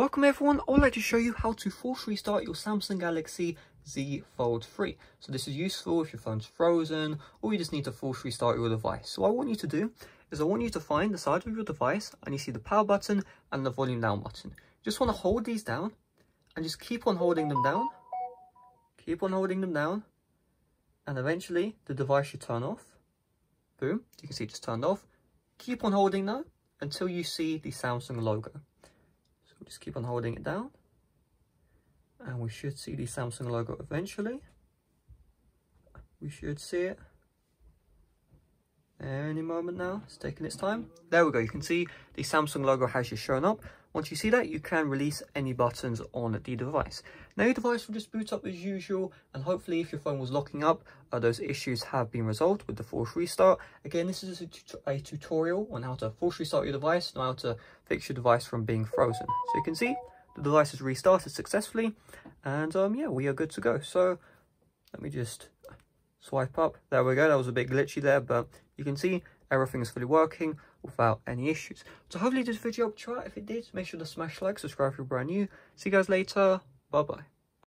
Welcome everyone, I would like to show you how to force restart your Samsung Galaxy Z Fold 3. So this is useful if your phone's frozen or you just need to force restart your device. So what I want you to do is I want you to find the side of your device and you see the power button and the volume down button. You just want to hold these down and just keep on holding them down. Keep on holding them down and eventually the device should turn off. Boom, you can see it just turned off. Keep on holding though until you see the Samsung logo. We'll just keep on holding it down. And we should see the Samsung logo eventually. We should see it any moment now. It's taking its time. There we go. You can see the Samsung logo has just shown up. Once you see that, you can release any buttons on the device. Now your device will just boot up as usual, and hopefully if your phone was locking up, uh, those issues have been resolved with the force restart. Again, this is a, a tutorial on how to force restart your device, and how to fix your device from being frozen. So you can see the device has restarted successfully, and um, yeah, we are good to go. So let me just swipe up. There we go. That was a bit glitchy there, but you can see everything is fully working without any issues. So hopefully this video helped you out. If it did, make sure to smash like, subscribe if you're brand new. See you guys later. Bye-bye.